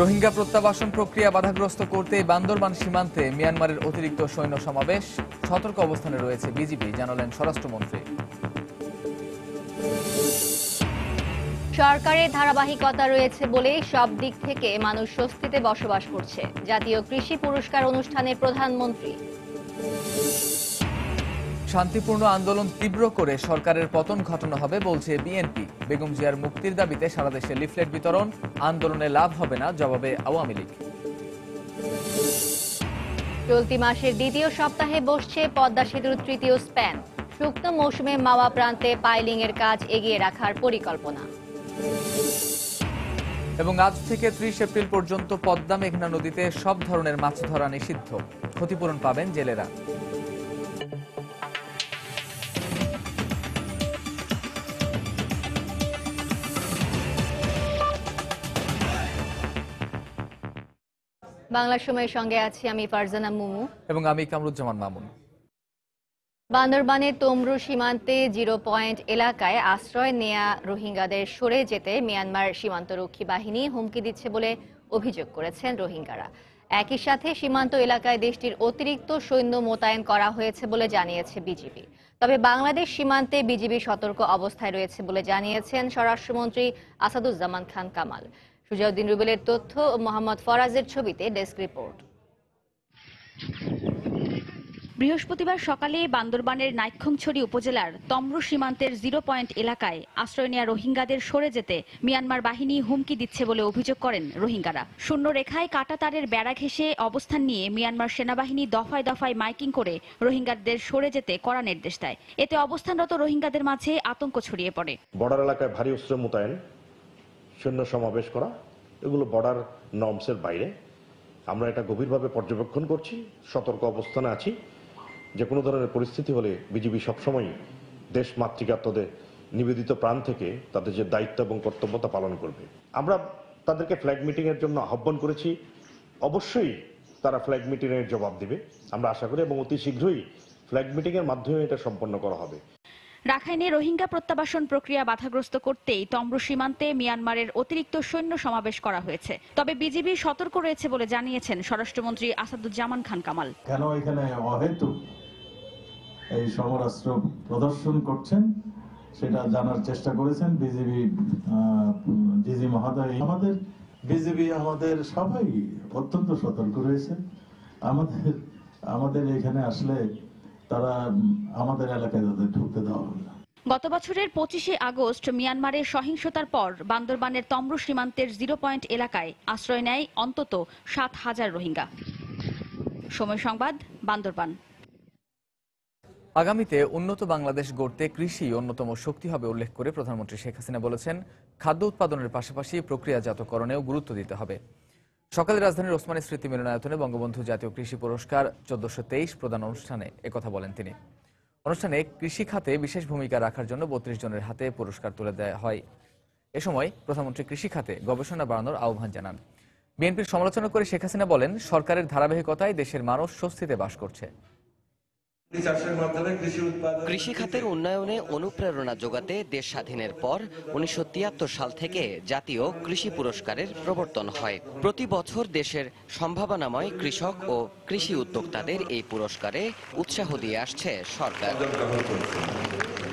রোহিঙ্গা প্রত্যাবাসন প্রক্রিয়া বাধাগ্রস্ত করতে বান্দরবান সীমান্তে মিয়ানমারের অতিরিক্ত সৈন্য সমাবেশ। সতর্ক অবস্থানে রয়েছে বিজিবি, জানালেন স্বরাষ্ট্রমন্ত্রী। সরকারের ধারাবাহিকতা রয়েছে বলে সব দিক থেকে মানুষ স্বস্তিতে বসবাস করছে। জাতীয় কৃষি পুরস্কার অনুষ্ঠানে প্রধানমন্ত্রী। শান্তিপূর্ণ আন্দোলন তীব্র করে সরকারের পতন ঘটানো হবে বলছে বিএনপি। বেগম জিয়ার মুক্তির দাবিতে সারা দেশে লিফলেট বিতরণ আন্দোলনে লাভ হবে না জবাবে আওয়ামী লীগ। চলতি মাসের দ্বিতীয় সপ্তাহে বসছে পদ্মা সেতুর তৃতীয় স্প্যান। শুকনো মৌসুমে মাওয়া প্রান্তে পাইলিং এর কাজ এগিয়ে রাখার পরিকল্পনা। এবং আজ থেকে ত্রিশ এপ্রিল পর্যন্ত পদ্মা মেঘনা নদীতে সব ধরনের মাছ ধরা নিষিদ্ধ। ক্ষতিপূরণ পাবেন জেলেরা। বাংলা সময়ের সঙ্গে আছি আমি ফারজানা মুমু। এবং আমি কামরুজ্জামান মামুন। বান্দরবানের তমরু সীমান্তে জিরো পয়েন্ট এলাকায় আশ্রয় নেয়া রোহিঙ্গাদের সরে যেতে মিয়ানমার সীমান্তরক্ষী বাহিনী হুমকি দিচ্ছে বলে অভিযোগ করেছেন রোহিঙ্গারা। একই সাথে সীমান্ত এলাকায় দেশটির অতিরিক্ত সৈন্য মোতায়েন করা হয়েছে বলে জানিয়েছে বিজিবি। তবে বাংলাদেশ সীমান্তে বিজিবি সতর্ক অবস্থায় রয়েছে বলে জানিয়েছেন স্বরাষ্ট্রমন্ত্রী আসাদুজ্জামান খান কামাল। সুজাউদ্দিন রুবেলের তথ্য ও মোহাম্মদ ফরাজের ছবিতে ডেস্ক রিপোর্ট। বৃহস্পতিবার সকালে বান্দরবানের নাইক্ষংছড়ি উপজেলার তমরু সীমান্তের জিরো পয়েন্ট এলাকায় আশ্রয় নেওয়া রোহিঙ্গাদের সরে যেতে মিয়ানমার বাহিনী হুমকি দিচ্ছে বলে অভিযোগ করেন রোহিঙ্গারা। শূন্য রেখায় কাটাতারের বেড়া ঘেঁষে অবস্থান নিয়ে মিয়ানমার সেনাবাহিনী দফায় দফায় মাইকিং করে রোহিঙ্গাদের সরে যেতে কড়া নির্দেশ দেয়। এতে অবস্থানরত রোহিঙ্গাদের মাঝে আতঙ্ক ছড়িয়ে পড়ে। বর্ডার এলাকায় ভারী অস্ত্র মোতায়েন। সৈন্য সমাবেশ করা, এগুলো বর্ডার নর্মসের বাইরে। আমরা এটা গভীরভাবে পর্যবেক্ষণ করছি, সতর্ক অবস্থানে আছি। যে কোনো ধরনের পরিস্থিতি হলে বিজিবি সবসময় দেশ মাতৃকাত্মদের নিবেদিত প্রাণ থেকে তাদের যে দায়িত্ব এবং কর্তব্য তা পালন করবে। আমরা তাদেরকে ফ্ল্যাগ মিটিংয়ের জন্য আহ্বান করেছি। অবশ্যই তারা ফ্ল্যাগ মিটিংয়ের জবাব দিবে। আমরা আশা করি এবং অতি শীঘ্রই ফ্ল্যাগ মিটিংয়ের মাধ্যমে এটা সম্পন্ন করা হবে। রাখাইনে রোহিঙ্গা প্রত্যাবাসন প্রক্রিয়া বাধাগ্রস্ত করতেই তমরু সীমান্তে মিয়ানমারের অতিরিক্ত সৈন্য সমাবেশ করা হয়েছে। তবে বিজিবি সতর্ক রয়েছে বলে জানিয়েছেন স্বরাষ্ট্রমন্ত্রী আসাদুজ্জামান খান কামাল। কেন এখানে অহেতুক এই সমরাস্ত্র প্রদর্শন করছেন সেটা জানার চেষ্টা করেছেন বিজেপি ডিজি মহোদয়। আমাদের বিজেপি আমাদের সবাই অত্যন্ত সতর্ক রয়েছে। আমাদের আমাদের এখানে আসলে তারা আমাদের এলাকায় তাদের ঢুকতে দেওয়া হবে না। গত বছরের পঁচিশে আগস্ট মিয়ানমারের সহিংসতার পর বান্দরবানের তম্র সীমান্তের জিরো পয়েন্ট এলাকায় আশ্রয় নেয় অন্তত সাত হাজার রোহিঙ্গা। সময় সংবাদ বান্দরবান। আগামীতে উন্নত বাংলাদেশ গড়তে কৃষি অন্যতম শক্তি হবে উল্লেখ করে প্রধানমন্ত্রী শেখ হাসিনা বলেছেন খাদ্য উৎপাদনের পাশাপাশি প্রক্রিয়াজাতকরণেও গুরুত্ব দিতে হবে। সকালে রাজধানীর ওসমানী স্মৃতি মিলনায়তনে বঙ্গবন্ধু জাতীয় কৃষি পুরস্কার চোদ্দশো প্রদান অনুষ্ঠানে একথা বলেন তিনি। অনুষ্ঠানে কৃষি খাতে বিশেষ ভূমিকা রাখার জন্য বত্রিশ জনের হাতে পুরস্কার তুলে দেওয়া হয়। এ সময় প্রধানমন্ত্রী কৃষি খাতে গবেষণা বাড়ানোর আহ্বান জানান। বিএনপির সমালোচনা করে শেখ হাসিনা বলেন, সরকারের ধারাবাহিকতায় দেশের মানুষ স্বস্তিতে বাস করছে। কৃষি খাতের উন্নয়নে অনুপ্রেরণা যোগাতে দেশ স্বাধীনের পর উনিশশো তিয়াত্তর সাল থেকে জাতীয় কৃষি পুরস্কারের প্রবর্তন হয়। প্রতি বছর দেশের সম্ভাবনাময় কৃষক ও কৃষি উদ্যোক্তাদের এই পুরস্কারে উৎসাহ দিয়ে আসছে সরকার।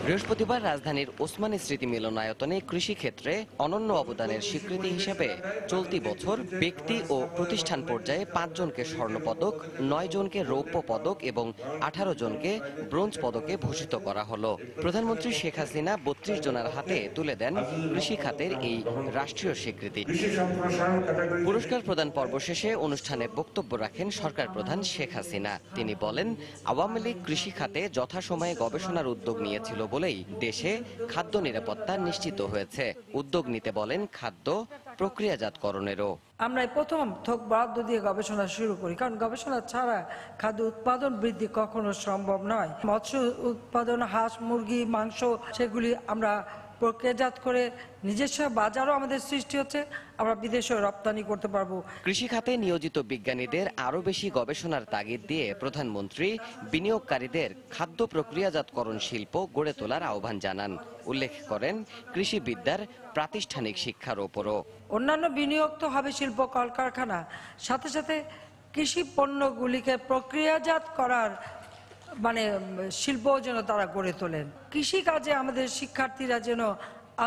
বৃহস্পতিবার রাজধানীর ওসমানী স্মৃতি মিলনায়তনে কৃষি ক্ষেত্রে অনন্য অবদানের স্বীকৃতি হিসেবে চলতি বছর ব্যক্তি ও প্রতিষ্ঠান পর্যায়ে পাঁচজনকে স্বর্ণপদক নয় জনকে রৌপ্য পদক এবং আঠারো জনকে ব্রোঞ্জ পদকে ভূষিত করা হলো। প্রধানমন্ত্রী শেখ হাসিনা বত্রিশ জনের হাতে তুলে দেন কৃষি খাতের এই রাষ্ট্রীয় স্বীকৃতি। পুরস্কার প্রদান পর্ব শেষে অনুষ্ঠানে বক্তব্য রাখেন সরকার প্রধান শেখ হাসিনা। তিনি বলেন আওয়ামী লীগ কৃষি খাতে যথাসময়ে গবেষণার উদ্যোগ নিয়েছিল বলেই দেশে খাদ্য নিরাপত্তা নিশ্চিত হয়েছে। উদ্যোগ নিতে বলেন খাদ্য প্রক্রিয়াজাতকরণেরও। আমরা প্রথম থোক বরাদ্দ দিয়ে গবেষণা শুরু করি, কারণ গবেষণা ছাড়া খাদ্য উৎপাদন বৃদ্ধি কখনো সম্ভব নয়। মৎস্য উৎপাদন, হাঁস, মুরগি, মাংস, সেগুলি আমরা প্রক্রিয়াজাত করে নিজস্ব বাজারও আমাদের সৃষ্টি হচ্ছে আমরা বিদেশেও রপ্তানি করতে পারব। কৃষি খাতে নিয়োজিত বিজ্ঞানীদের আরও বেশি গবেষণার তাগিদ দিয়ে প্রধানমন্ত্রী বিনিয়োগকারীদের খাদ্য প্রক্রিয়াজাতকরণ শিল্প গড়ে তোলার আহ্বান জানান। উল্লেখ করেন কৃষিবিদ্যার প্রাতিষ্ঠানিক শিক্ষার ওপরও। অন্যান্য বিনিয়োগ তো হবে শিল্প কলকারখানা। সাথে সাথে কৃষি পণ্যগুলিকে প্রক্রিয়াজাত করার মানে শিল্প যেন তারা গড়ে তোলেন। কৃষিকাজে আমাদের শিক্ষার্থীরা যেন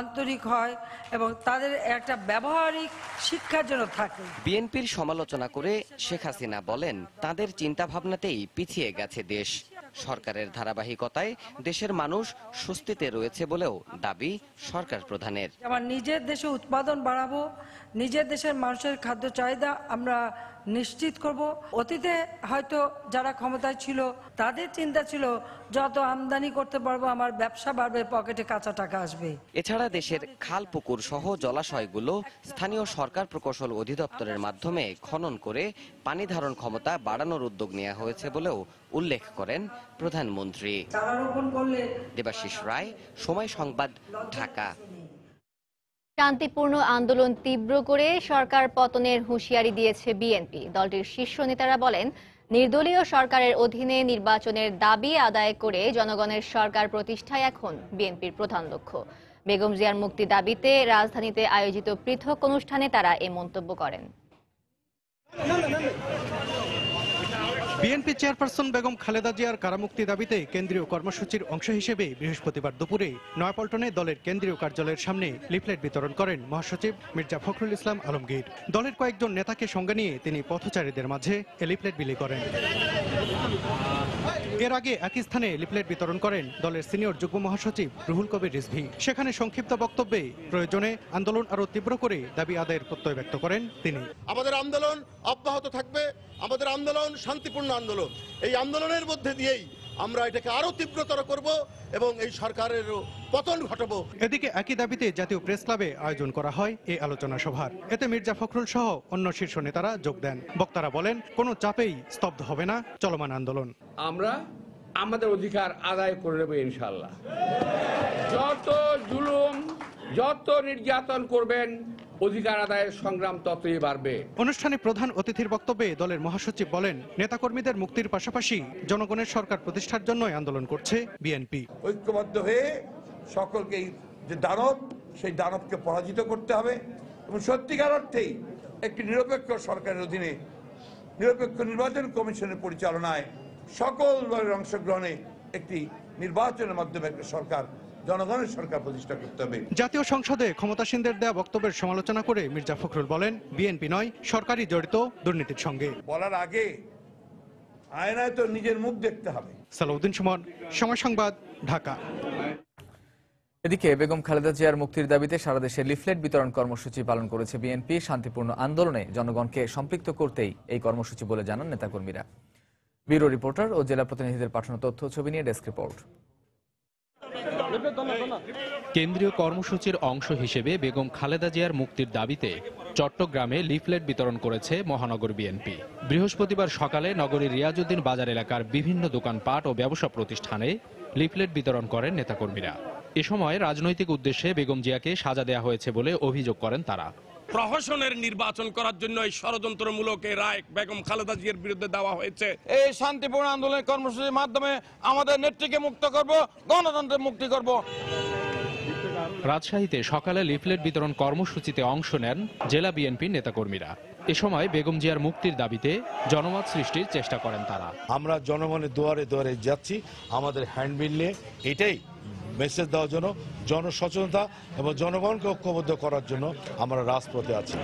আন্তরিক হয় এবং তাদের একটা ব্যবহারিক শিক্ষা যেন থাকে। বিএনপির সমালোচনা করে শেখ হাসিনা বলেন তাদের চিন্তাভাবনাতেই পিছিয়ে গেছে দেশ। সরকারের ধারাবাহিকতায় দেশের মানুষ স্বস্তিতে রয়েছে বলেও দাবি সরকার প্রধানের। আমার নিজের দেশে উৎপাদন বাড়াবো নিজের দেশের মানুষের খাদ্য চাহিদা আমরা নিশ্চিত করব। অতীতে হয়তো যারা ক্ষমতায় ছিল তাদের চিন্তা ছিল যত আমদানি করতে পারব আমার ব্যবসা বাড়বে পকেটে কাঁচা টাকা আসবে। এছাড়া দেশের খাল পুকুর সহ জলাশয়গুলো স্থানীয় সরকার প্রকৌশল অধিদপ্তরের মাধ্যমে খনন করে পানি ধারণ ক্ষমতা বাড়ানোর উদ্যোগ নেওয়া হয়েছে বলেও উল্লেখ করেন প্রধানমন্ত্রী। দেবাশিস রায় সময় সংবাদ ঢাকা। শান্তিপূর্ণ আন্দোলন তীব্র করে সরকার পতনের হুঁশিয়ারি দিয়েছে বিএনপি। দলটির শীর্ষ নেতারা বলেন, নির্দলীয় সরকারের অধীনে নির্বাচনের দাবি আদায় করে জনগণের সরকার প্রতিষ্ঠায় এখন বিএনপির প্রধান লক্ষ্য। বেগম জিয়ার মুক্তি দাবিতে রাজধানীতে আয়োজিত পৃথক অনুষ্ঠানে তারা এ মন্তব্য করেন। বিএনপি চেয়ারপারসন বেগম খালেদা জিয়ার কারামুক্তি দাবিতে কেন্দ্রীয় কর্মসূচির অংশ হিসেবে বৃহস্পতিবার দুপুরে নয়াপল্টনে দলের কেন্দ্রীয় কার্যালয়ের সামনে লিফলেট বিতরণ করেন মহাসচিব মির্জা ফখরুল ইসলাম আলমগীর। দলের কয়েকজন নেতাকে সঙ্গে নিয়ে তিনি পথচারীদের মাঝে এ লিফলেট বিলি করেন। এর আগে একই স্থানে লিফলেট বিতরণ করেন দলের সিনিয়র যুগ্ম মহাসচিব রুহুল কবির রিজভি। সেখানে সংক্ষিপ্ত বক্তব্যে প্রয়োজনে আন্দোলন আরও তীব্র করে দাবি আদায়ের প্রত্যয় ব্যক্ত করেন তিনি। আমাদের আন্দোলন অব্যাহত থাকবে, আমাদের আন্দোলন শান্তিপূর্ণ আন্দোলন। এই আন্দোলনের মধ্যে দিয়েই আমরা এটাকে আরও তীব্রতর করব এবং এই সরকারের পতন ঘটাবো। এদিকে একই দাবিতে জাতীয় প্রেস ক্লাবে আয়োজন করা হয় এই আলোচনা সভার। এতে মির্জা ফখরুল সহ অন্য শীর্ষ নেতারা যোগ দেন। বক্তারা বলেন কোনো চাপেই স্তব্ধ হবে না চলমান আন্দোলন। আমরা আমাদের অধিকার আদায় করে নেব ইনশাল্লাহ যত জুলুম যত নির্যাতন করবেন অধিকার আদায়ের সংগ্রাম ততই বাড়বে। অনুষ্ঠানে প্রধান অতিথির বক্তব্যে দলের মহাসচিব বলেন নেতাকর্মীদের মুক্তির পাশাপাশি জনগণের সরকার প্রতিষ্ঠার জন্যই আন্দোলন করছে বিএনপি। ঐক্যবদ্ধ হয়ে সকলকে যে দানব সেই দানবকে পরাজিত করতে হবে এবং সত্যিকার অর্থেই একটি নিরপেক্ষ সরকারের অধীনে নিরপেক্ষ নির্বাচন কমিশনের পরিচালনায় সকল দলের অংশগ্রহণে একটি নির্বাচনের মাধ্যমে একটা সরকার জনগণের সরকার প্রতিষ্ঠা করতে হবে। জাতীয় সংসদে ক্ষমতাসীনদের দেওয়া বক্তব্যের সমালোচনা করে মির্জা ফখরুল বলেন বিএনপি নয় সরকারই জড়িত দুর্নীতির সঙ্গে। বলার আগে আয়নায় তো নিজের মুখ দেখতে হবে। সালাউদ্দিন সুমন সময় সংবাদ ঢাকা। এদিকে বেগম খালেদা জিয়ার মুক্তির দাবিতে সারা দেশে লিফলেট বিতরণ কর্মসূচি পালন করেছে বিএনপি। শান্তিপূর্ণ আন্দোলনে জনগণকে সম্পৃক্ত করতেই এই কর্মসূচি বলে জানান নেতাকর্মীরা। ব্যুরো রিপোর্টার ও জেলা প্রতিনিধিদের পাঠানো তথ্য ছবি নিয়ে ডেস্ক রিপোর্ট। কেন্দ্রীয় কর্মসূচির অংশ হিসেবে বেগম খালেদা জিয়ার মুক্তির দাবিতে চট্টগ্রামে লিফলেট বিতরণ করেছে মহানগর বিএনপি। বৃহস্পতিবার সকালে নগরীর রিয়াজউদ্দিন বাজার এলাকার বিভিন্ন দোকানপাট ও ব্যবসা প্রতিষ্ঠানে লিফলেট বিতরণ করেন নেতাকর্মীরা। এ সময় রাজনৈতিক উদ্দেশ্যে বেগম জিয়াকে সাজা দেয়া হয়েছে বলে অভিযোগ করেন তারা। প্রহসনের নির্বাচন করার জন্য এই ষড়যন্ত্রমূলক এই রায় বেগম খালেদা জিয়ার বিরুদ্ধে দেওয়া হয়েছে। এই শান্তিপূর্ণ আন্দোলনের কর্মসূচির মাধ্যমে আমাদের নেত্রীকে মুক্ত করব গণতন্ত্রের মুক্তি করব। রাজশাহীতে সকালে লিফলেট বিতরণ কর্মসূচিতে অংশ নেন জেলা বিএনপির নেতাকর্মীরা। এ সময় বেগম জিয়ার মুক্তির দাবিতে জনমত সৃষ্টির চেষ্টা করেন তারা। আমরা জনগণের দুয়ারে দুয়ারে যাচ্ছি আমাদের হ্যান্ডবিল নিয়ে এটাই মেসেজ দেওয়ার জন্য জনসচেতনতা এবং জনগণকে ঐক্যবদ্ধ করার জন্য আমরা রাজপথে আছি।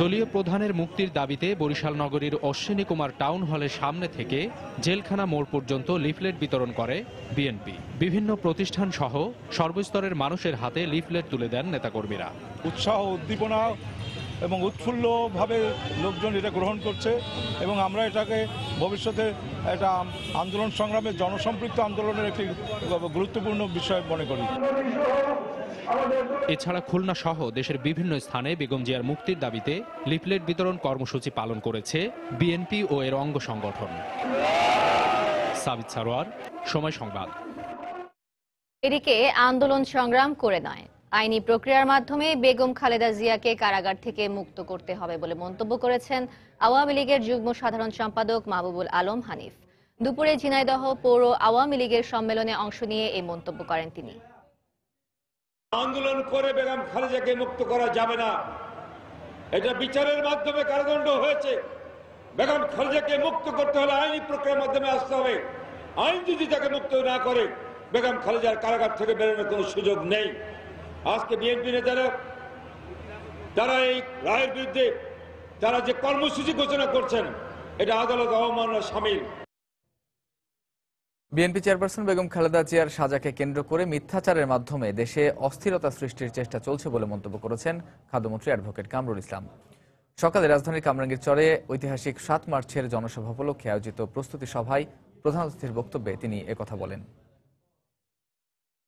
দলীয় প্রধানের মুক্তির দাবিতে বরিশাল নগরীর অশ্বিনী কুমার টাউন হলের সামনে থেকে জেলখানা মোড় পর্যন্ত লিফলেট বিতরণ করে বিএনপি। বিভিন্ন প্রতিষ্ঠান সহ সর্বস্তরের মানুষের হাতে লিফলেট তুলে দেন নেতাকর্মীরা। উৎসাহ উদ্দীপনা এবং উৎফুল্লভাবে লোকজন এটা গ্রহণ করছে এবং আমরা এটাকে ভবিষ্যতে এটা আন্দোলন সংগ্রামে জনসম্পৃক্ত আন্দোলনের একটি গুরুত্বপূর্ণ বিষয় মনে করি। এছাড়া খুলনা সহ দেশের বিভিন্ন স্থানে বেগম জিয়ার মুক্তির দাবিতে লিফলেট বিতরণ কর্মসূচি পালন করেছে বিএনপি ও এর অঙ্গ সংগঠন। সাবিত সারোয়ার সময় সংবাদ। এদিকে আন্দোলন সংগ্রাম করে নয় আইনি প্রক্রিয়ার মাধ্যমে বেগম খালেদা জিয়াকে কারাগার থেকে মুক্ত করতে হবে বলে মন্তব্য করেছেন আওয়ামী লীগের যুগ্ম সাধারণ সম্পাদক মাহবুবুল আলম হানিফ। দুপুরে ঝিনাইদহ পৌর আওয়ামী লীগের সম্মেলনে অংশ নিয়ে এই মন্তব্য করেন তিনি। আন্দোলন করে বেগম খালেদাকে মুক্ত করা যাবে না। এটা বিচারের মাধ্যমে কারাদণ্ড হয়েছে। বেগম খালেদাকে মুক্ত করতে হলে আইনি প্রক্রিয়ার মাধ্যমে আসতে হবে। আইন যদি তাকে মুক্ত না করে বেগম খালেদার কারাগার থেকে বেরোনোর কোনো সুযোগ নেই। আজকে বিএনপি নেতারা, তারা এই রায়ের বিরুদ্ধে তারা যে কর্মসূচি ঘোষণা করছেন, এটা আদালত অবমাননার সামিল। বিএনপি চেয়ারপারসন বেগম খালেদা জিয়ার সাজাকে কেন্দ্র করে মিথ্যাচারের মাধ্যমে দেশে অস্থিরতা সৃষ্টির চেষ্টা চলছে বলে মন্তব্য করেছেন খাদ্যমন্ত্রী অ্যাডভোকেট কামরুল ইসলাম। সকালে রাজধানীর কামরাঙ্গীর চরে ঐতিহাসিক সাত মার্চের জনসভা উপলক্ষে আয়োজিত প্রস্তুতি সভায় প্রধান অতিথির বক্তব্যে তিনি একথা বলেন।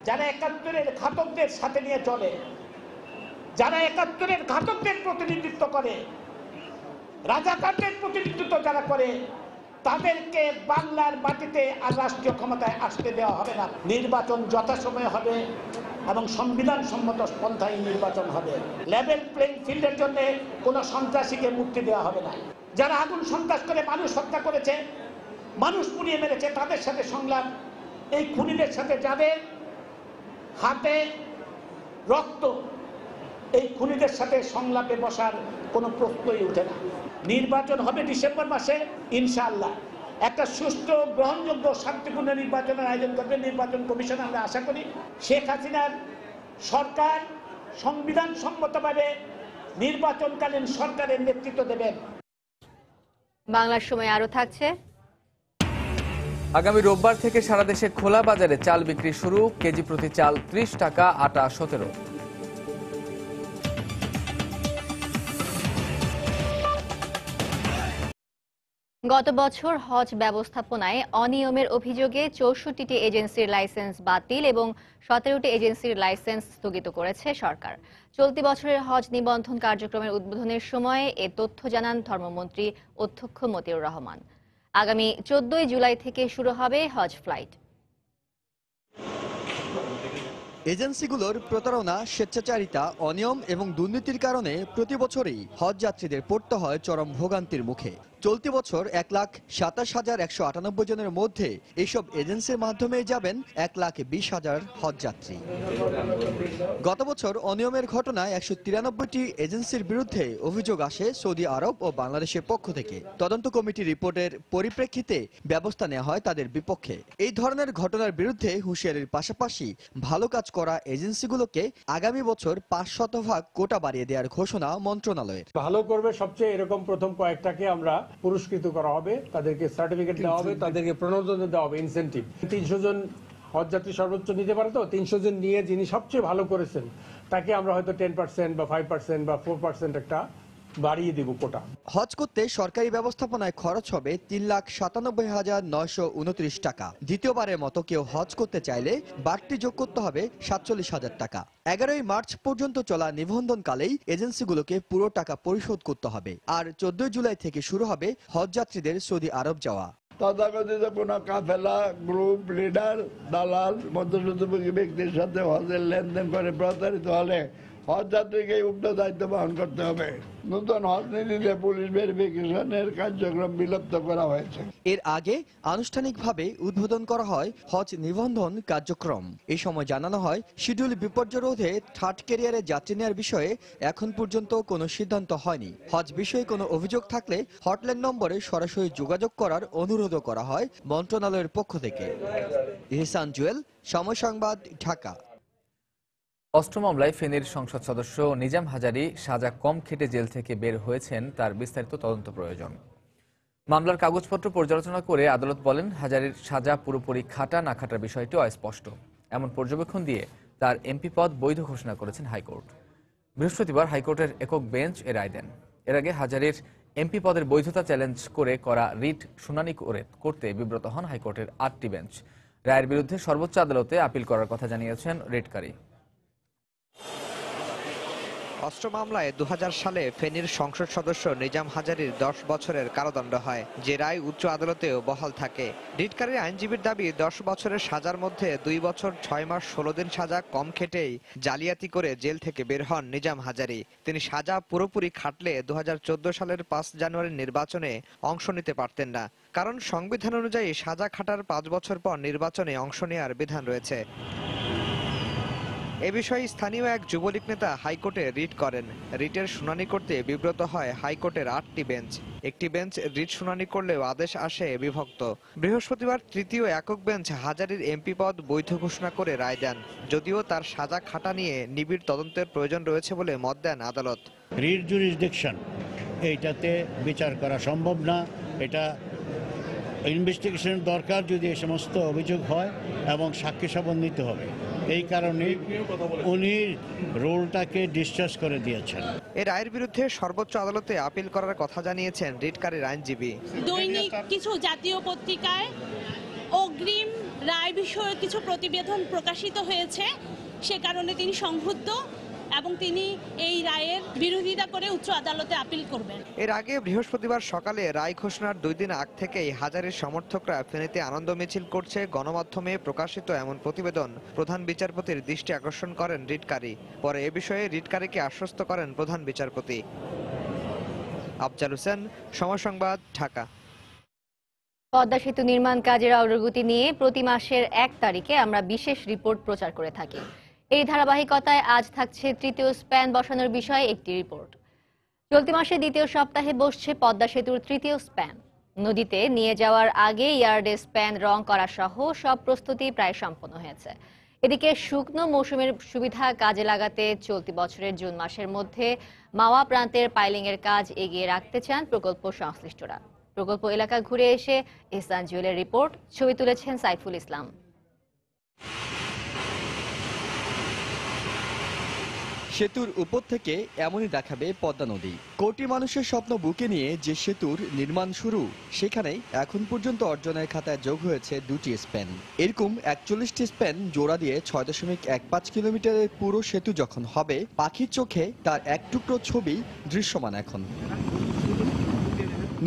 যারা একাত্তরের ঘাতকদের সাথে নিয়ে চলে, যারা একাত্তরের ঘাতকদের প্রতিনিধিত্ব করে, রাজাকারদের প্রতিনিধিত্ব যারা করে, তাদেরকে বাংলার মাটিতে আর রাষ্ট্রীয় ক্ষমতায় আসতে দেওয়া হবে না। নির্বাচন যথাসময়ে হবে এবং সংবিধান সম্মত পন্থায় নির্বাচন হবে। লেভেল প্লেইং ফিল্ডের জন্য কোনো সন্ত্রাসীকে মুক্তি দেওয়া হবে না। যারা আগুন সন্ত্রাস করে মানুষ হত্যা করেছে, মানুষ পুড়িয়ে মেরেছে, তাদের সাথে সংলাপ, এই খুনিদের সাথে যাদের হাতে রক্ত এই খুনিদের সাথে সংলাপে বসার কোনো প্রশ্নই ওঠে না। নির্বাচন হবে ডিসেম্বর মাসে, ইনশাআল্লাহ। একটা সুষ্ঠু, গ্রহণযোগ্য, শান্তিপূর্ণ নির্বাচনের আয়োজন করবে নির্বাচন কমিশন, আমরা আশা করি। শেখ হাসিনার সরকার সংবিধান সম্মতভাবে নির্বাচনকালীন সরকারের নেতৃত্ব দেবেন। বাংলার সময় আরও থাকছে। আগামী রোববার থেকে সারা দেশে খোলা বাজারে চাল বিক্রি শুরু, কেজি প্রতি চাল ত্রিশ টাকা, আটা সতেরো। গত বছর হজ ব্যবস্থাপনায় অনিয়মের অভিযোগে চৌষট্টিটি এজেন্সির লাইসেন্স বাতিল এবং সতেরোটি এজেন্সির লাইসেন্স স্থগিত করেছে সরকার। চলতি বছরের হজ নিবন্ধন কার্যক্রমের উদ্বোধনের সময় এ তথ্য জানান ধর্মমন্ত্রী অধ্যক্ষ মতিউর রহমান। আগামী চোদ্দই জুলাই থেকে শুরু হবে হজ ফ্লাইট। এজেন্সিগুলোর প্রতারণা, স্বেচ্ছাচারিতা, অনিয়ম এবং দুর্নীতির কারণে প্রতি বছরই হজ যাত্রীদের পড়তে হয় চরম ভোগান্তির মুখে। চলতি বছর এক লাখ সাতাশ হাজার একশো আটানব্বই জনের মধ্যে এইসব এজেন্সির মাধ্যমে যাবেন এক লাখ বিশ হাজার হজ যাত্রী। গত বছর অনিয়মের ঘটনায় একশো তিরানব্বইটি এজেন্সির বিরুদ্ধে অভিযোগ আসে সৌদি আরব ও বাংলাদেশের পক্ষ থেকে। তদন্ত কমিটি রিপোর্টের পরিপ্রেক্ষিতে ব্যবস্থা নেওয়া হয় তাদের বিপক্ষে। এই ধরনের ঘটনার বিরুদ্ধে হুঁশিয়ারির পাশাপাশি ভালো কাজ করা এজেন্সিগুলোকে আগামী বছর পাঁচ শতভাগ কোটা বাড়িয়ে দেওয়ার ঘোষণা মন্ত্রণালয়ের। ভালো করবে সবচেয়ে এরকম প্রথম কয়েকটাকে আমরা পুরস্কৃত করা হবে তাদেরকে সার্টিফিকেট দেওয়া হবে তাদেরকে প্রণোদন দেওয়া হবে ইনসেন্টিভ তিনশো জন হজযাত্রী সর্বোচ্চ নিতে পারে তো? তিনশো জন নিয়ে যিনি সবচেয়ে ভালো করেছেন তাকে আমরা হয়তো টেন পার্সেন্ট বা ফাইভ পার্সেন্ট বা ফোর পার্সেন্ট একটা বাড়িয়ে দিব কোটা। হজ করতে সরকারি ব্যবস্থাপনায় খরচ হবে তিন লাখ সাতানব্বই হাজার নয়শো উনত্রিশ টাকা। দ্বিতীয়বারের মতো কেউ হজ করতে চাইলে বাড়তি যোগ করতে হবে সাতচল্লিশ হাজার টাকা। এগারোই মার্চ পর্যন্ত চলা নিবন্ধনকালেই এজেন্সিগুলোকে পুরো টাকা পরিশোধ করতে হবে। আর চোদ্দই জুলাই থেকে শুরু হবে হজ যাত্রীদের সৌদি আরব যাওয়া। তথাকথিত কোন কাফেলা গ্রুপ লিডার দালাল মধ্যস্থভোগী ব্যক্তির সাথে হজের লেনদেন করে প্রতারিত হলে হজ যাত্রীকে উক্ত দায়িত্ব বহন করতে হবে। নতুন হজ নীতিতে পুলিশ ভেরিফিকেশনের কার্যক্রম বিলুপ্ত করা হয়েছে। এর আগে আনুষ্ঠানিকভাবে উদ্বোধন করা হয় হজ নিবন্ধন কার্যক্রম। এই সময় জানানো হয়, শিডিউল বিপর্যয় রোধে থার্ড ক্যারিয়ারে যাত্রী নেওয়ার বিষয়ে এখন পর্যন্ত কোনো সিদ্ধান্ত হয়নি। হজ বিষয়ে কোনো অভিযোগ থাকলে হটলাইন নম্বরে সরাসরি যোগাযোগ করার অনুরোধও করা হয় মন্ত্রণালয়ের পক্ষ থেকে। ইহসান জুয়েল, সময় সংবাদ, ঢাকা। অস্ত্র মামলায় ফেনীর সংসদ সদস্য নিজাম হাজারি সাজা কম খেটে জেল থেকে বের হয়েছেন তার বিস্তারিত তদন্ত প্রয়োজন। মামলার কাগজপত্র পর্যালোচনা করে আদালত বলেন, হাজারির সাজা পুরোপুরি খাটা না খাটার বিষয়টি অস্পষ্ট। এমন পর্যবেক্ষণ দিয়ে তার এমপি পদ বৈধ ঘোষণা করেছেন হাইকোর্ট। বৃহস্পতিবার হাইকোর্টের একক বেঞ্চ এ রায় দেন। এর আগে হাজারির এমপি পদের বৈধতা চ্যালেঞ্জ করে করা রিট শুনানি করে করতে বিব্রত হন হাইকোর্টের আটটি বেঞ্চ। রায়ের বিরুদ্ধে সর্বোচ্চ আদালতে আপিল করার কথা জানিয়েছেন রিটকারী অস্ত্র মামলায় দু সালে ফেনীর সংসদ সদস্য নিজাম হাজারির দশ বছরের কারাদণ্ড হয়, যে রায় উচ্চ আদালতেও বহাল থাকে। রিটকারী আইনজীবীর দাবি, দশ বছরের সাজার মধ্যে দুই বছর ছয় মাস ষোলো দিন সাজা কম খেটেই জালিয়াতি করে জেল থেকে বের হন নিজাম হাজারি। তিনি সাজা পুরোপুরি খাটলে দু হাজার চৌদ্দ সালের পাঁচ জানুয়ারির নির্বাচনে অংশ নিতে পারতেন না। কারণ সংবিধান অনুযায়ী সাজা খাটার পাঁচ বছর পর নির্বাচনে অংশ নেওয়ার বিধান রয়েছে। এ বিষয়ে স্থানীয় এক যুবলীগ নেতা হাইকোর্টে রিট করেন। রিটের শুনানি করতে বিব্রত হয় হাইকোর্টের আটটি বেঞ্চ। একটি বেঞ্চ রিট শুনানি করলেও আদেশ আসে বিভক্ত। বৃহস্পতিবার তৃতীয় একক বেঞ্চ হাজারির এমপি পদ বৈধ ঘোষণা করে রায় দেন। যদিও তার সাজা খাটা নিয়ে নিবিড় তদন্তের প্রয়োজন রয়েছে বলে মত দেন আদালত। রিট জুরিসডিকশন, এইটাতে বিচার করা সম্ভব না। এটা ইনভেস্টিগেশনের দরকার যদি এই সমস্ত অভিযোগ হয় এবং সাক্ষী শপথ নিতে হবে। এই কারণে উনি রোলটাকে ডিসচার্জ করে দিয়েছেন। এই রায়ের বিরুদ্ধে সর্বোচ্চ আদালতে আপিল করার কথা জানিয়েছেন রিটকারীর আইনজীবী। দৈনিক কিছু জাতীয় পত্রিকায় অগ্রিম রায় বিষয়ে কিছু প্রতিবেদন প্রকাশিত হয়েছে। সে কারণে তিনি সংক্ষুব্ধ। এবং তিনি এই রায়ের বিরোধিতা করে উচ্চ আদালতে আপিল করবেন। এর আগে বৃহস্পতিবার সকালে রায় ঘোষণার দুই দিন আগ থেকেই হাজারের সমর্থকরা ফেনীতে আনন্দ মিছিল করছে গণমাধ্যমে প্রকাশিত এমন প্রতিবেদন। প্রধান বিচারপতির দৃষ্টি আকর্ষণ করেন রিটকারী। পরে এ বিষয়ে রিটকারীকে আশ্বস্ত করেন প্রধান বিচারপতি। আফজাল হোসেন সময় সংবাদ ঢাকা। পদ্মা সেতু নির্মাণ কাজের অগ্রগতি নিয়ে প্রতি মাসের এক তারিখে আমরা বিশেষ রিপোর্ট প্রচার করে থাকি। এই ধারাবাহিকতায় আজ থাকছে তৃতীয় স্প্যান বসানোর বিষয়ে একটি রিপোর্ট। চলতি মাসে দ্বিতীয় সপ্তাহে বসছে পদ্মা সেতুর তৃতীয় স্প্যান। নদীতে নিয়ে যাওয়ার আগে ইয়ার্ডে স্প্যান রং করা সহ সব প্রস্তুতি প্রায় সম্পন্ন হয়েছে। এদিকে শুকনো মৌসুমের সুবিধা কাজে লাগাতে চলতি বছরের জুন মাসের মধ্যে মাওয়া প্রান্তের পাইলিংয়ের কাজ এগিয়ে রাখতে চান প্রকল্প সংশ্লিষ্টরা। প্রকল্প এলাকা ঘুরে এসে ইহসান জুয়েলের রিপোর্ট, ছবি তুলেছেন সাইফুল ইসলাম। সেতুর উপর থেকে এমনই দেখাবে পদ্মা নদী। কোটি মানুষের স্বপ্ন বুকে নিয়ে যে সেতুর নির্মাণ শুরু সেখানে এখন পর্যন্ত অর্জনের খাতায় যোগ হয়েছে দুটি স্প্যান এরকম একচল্লিশটি স্প্যান জোড়া দিয়ে ছয় দশমিক এক পাঁচ কিলোমিটারের পুরো সেতু যখন হবে, পাখির চোখে তার এক টুকরো ছবি দৃশ্যমান এখন।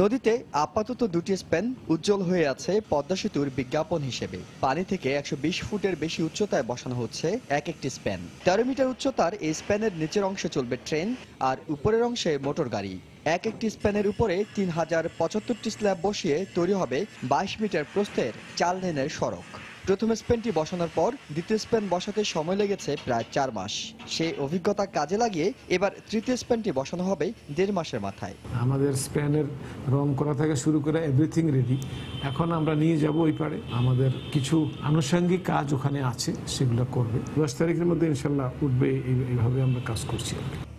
নদীতে আপাতত দুটি স্প্যান উজ্জ্বল হয়ে আছে পদ্মা সেতুর বিজ্ঞাপন হিসেবে। পানি থেকে একশো বিশ ফুটের বেশি উচ্চতায় বসানো হচ্ছে এক একটি স্প্যান তেরো মিটার উচ্চতার এই স্প্যানের নিচের অংশে চলবে ট্রেন আর উপরের অংশে মোটর গাড়ি। এক একটি স্প্যানের উপরে তিন হাজার পঁচাত্তরটি স্ল্যাব বসিয়ে তৈরি হবে বাইশ মিটার প্রস্থের চার লেনের সড়ক। প্রথম স্পেনটি বসানোর পর দ্বিতীয় স্পেন বসাতে সময় লেগেছে প্রায় চার মাস। সেই অভিজ্ঞতা কাজে লাগিয়ে এবার তৃতীয় স্পেনটি বসানো হবে দেড় মাসের মাথায়। আমাদের স্প্যানের রং করা থেকে শুরু করে এভরিথিং রেডি এখন আমরা নিয়ে যাব ওই পারে। আমাদের কিছু আনুষঙ্গিক কাজ ওখানে আছে সেগুলো করবে। দশ তারিখের মধ্যে ইনশাল্লাহ উঠবে এই- এইভাবে আমরা কাজ করছি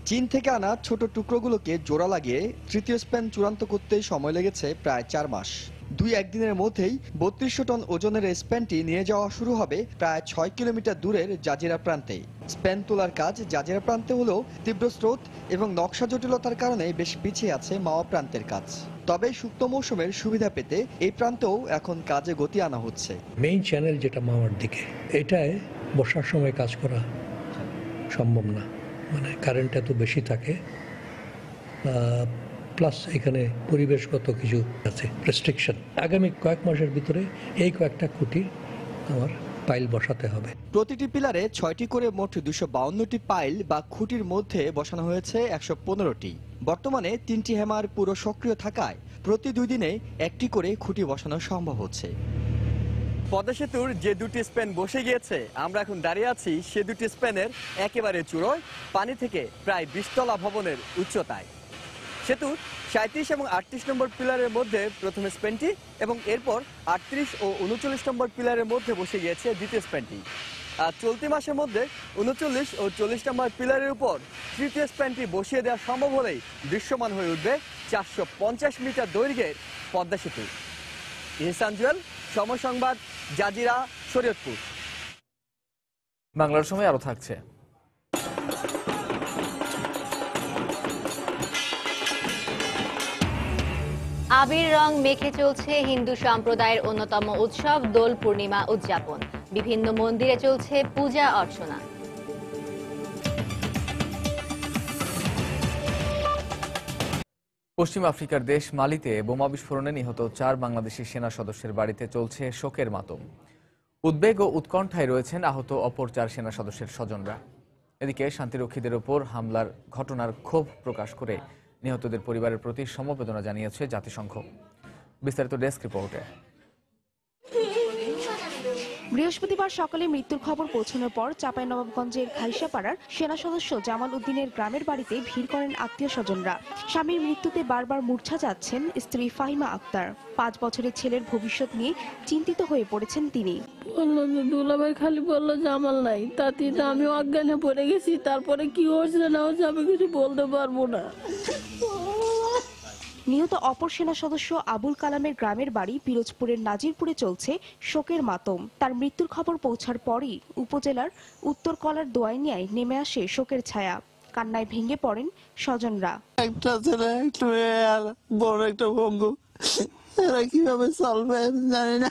চীন থেকে আনা ছোট টুকরোগুলোকে জোড়া লাগিয়ে তৃতীয় স্প্যান চূড়ান্ত করতে সময় লেগেছে প্রায় চার মাস। দুই একদিনের মধ্যেই বত্রিশশো টন ওজনের স্প্যানটি নিয়ে যাওয়া শুরু হবে প্রায় ছয় কিলোমিটার দূরের জাজিরা প্রান্তে। স্প্যান তোলার কাজ জাজিরা প্রান্তে হলেও তীব্র স্রোত এবং নকশা জটিলতার কারণে বেশ পিছিয়ে আছে মাওয়া প্রান্তের কাজ। তবে শুক্ত মৌসুমের সুবিধা পেতে এই প্রান্তেও এখন কাজে গতি আনা হচ্ছে। মেইন চ্যানেল যেটা মামার দিকে, এটায় বর্ষার সময় কাজ করা সম্ভব না। মানে কারেন্ট এত বেশি থাকে প্লাস এখানে পরিবেশগত কিছু আছে রেস্ট্রিকশন আগামী কয়েক মাসের ভিতরে এই কয়েকটা খুঁটি আমার পাইল বসাতে হবে। প্রতিটি পিলারে ছয়টি করে মোট দুশো বাউন্নটি পাইল বা খুঁটির মধ্যে বসানো হয়েছে একশো পনেরোটি। বর্তমানে তিনটি হ্যামার পুরো সক্রিয় থাকায় প্রতি দুই দিনে একটি করে খুঁটি বসানো সম্ভব হচ্ছে। পদ্মা সেতুর যে দুটি স্প্যান বসে গিয়েছে আমরা এখন দাঁড়িয়ে আছি সে দুটি স্প্যানের একেবারে চূড়োয় পানি থেকে প্রায় বিশতলা ভবনের উচ্চতায়। সেতুর সাঁত্রিশ এবং আটত্রিশ নম্বর পিলারের মধ্যে প্রথমে স্পেনটি এবং এরপর আটত্রিশ ও উনচল্লিশ নম্বর পিলারের মধ্যে বসে গিয়েছে দ্বিতীয় স্প্যানটি আর চলতি মাসের মধ্যে উনচল্লিশ ও চল্লিশ নম্বর পিলারের উপর তৃতীয় স্প্যানটি বসিয়ে দেওয়া সম্ভব হলেই দৃশ্যমান হয়ে উঠবে চারশো পঞ্চাশ মিটার দৈর্ঘ্যের পদ্মা সেতু। ইহসান জুয়েল সময় সংবাদ, জাজিরা, শরীয়তপুর। বাংলার সময় আরও থাকছে। আবির রং মেখে চলছে হিন্দু সম্প্রদায়ের অন্যতম উৎসব দোল পূর্ণিমা উদযাপন। বিভিন্ন মন্দিরে চলছে পূজা অর্চনা। পশ্চিম আফ্রিকার দেশ মালিতে বোমা বিস্ফোরণে নিহত চার বাংলাদেশি সেনা সদস্যের বাড়িতে চলছে শোকের মাতম। উদ্বেগ ও উৎকণ্ঠায় রয়েছেন আহত অপর চার সেনা সদস্যের স্বজনরা। এদিকে শান্তিরক্ষীদের ওপর হামলার ঘটনার ক্ষোভ প্রকাশ করে নিহতদের পরিবারের প্রতি সমবেদনা জানিয়েছে জাতিসংঘ। বিস্তারিত ডেস্ক রিপোর্টে। বৃহস্পতিবার সকালে মৃত্যুর খবর পৌঁছানোর পর চাঁপাইনবাবগঞ্জের খাইসাপাড়ার সেনা সদস্য জামাল উদ্দিনের গ্রামের বাড়িতে ভিড় করেন আত্মীয় স্বজনরা। স্বামীর মৃত্যুতে বারবার মূর্ছা যাচ্ছেন স্ত্রী ফাহিমা আক্তার। পাঁচ বছরের ছেলের ভবিষ্যৎ নিয়ে চিন্তিত হয়ে পড়েছেন তিনি। বলল যে দুলাভাই খালি বলল, জামাল নাই। তাতে আমি অজ্ঞানে পড়ে গেছি। তারপরে কি হচ্ছে না হচ্ছে আমি কিছু বলতে পারব না। নিহত অপর সেনা সদস্য আবুল কালামের গ্রামের বাড়ি পিরোজপুরের নাজিরপুরে চলছে শোকের মাতম। তার মৃত্যুর খবর পৌঁছার পরই উপজেলার উত্তর কলার দোয়াইনিয়ায় নেমে আসে শোকের ছায়া। কান্নায় ভেঙে পড়েন স্বজনরা। একটা ছেলে একটা মেয়ে আর বড় একটা বঙ্গু। এরা কীভাবে চলবে জানি না।